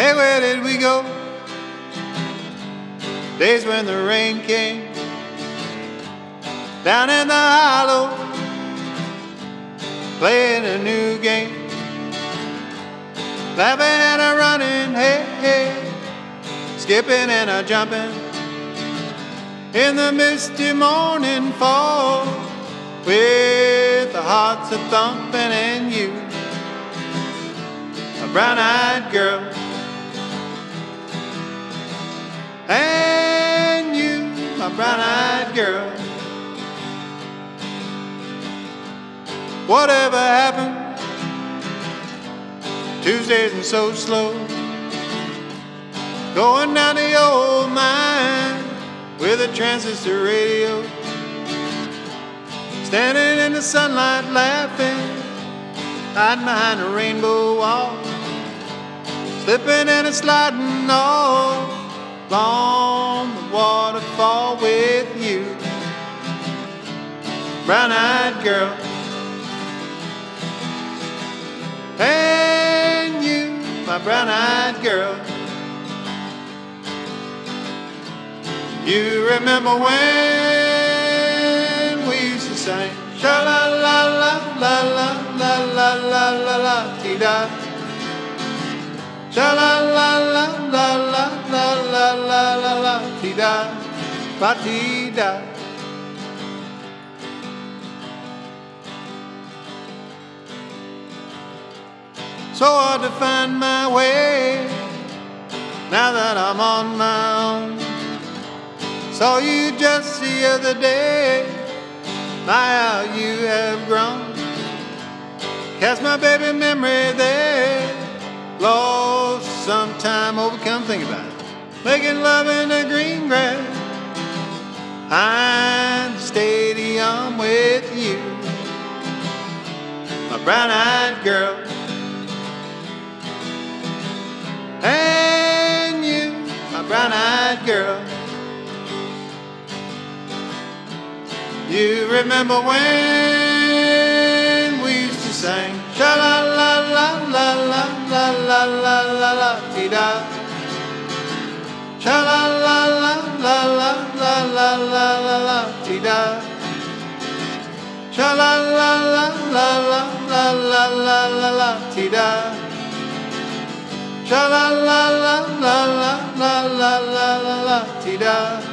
Hey, where did we go? Days when the rain came. Down in the hollow, playing a new game, laughing and a running, hey, hey, skipping and a jumping. In the misty morning fall, with the hearts a thumping and you, a brown-eyed girl. Brown-eyed girl. Whatever happened? Tuesdays and so slow. Going down the old mine with a transistor radio. Standing in the sunlight laughing, hiding behind a rainbow wall. Slipping and a sliding all along the waterfall with you. Brown eyed girl. And you, my brown eyed girl. You remember when we used to sing sha la la la la la la la la la la ti da sha la la la la la la la la la la ti da ba ti da So hard to find my way now that I'm on my own. Saw you just the other day, my how you have grown. Cast my baby memory there, lost some time overcome. Think about it, making love in brown-eyed girl. And you, my brown-eyed girl. You remember when we used to sing sha la la la la la la la la la la ti da sha la la la la la la la la la la ti da sha la la la la la la la la la la ti da sha la la la la la la la la la la ti da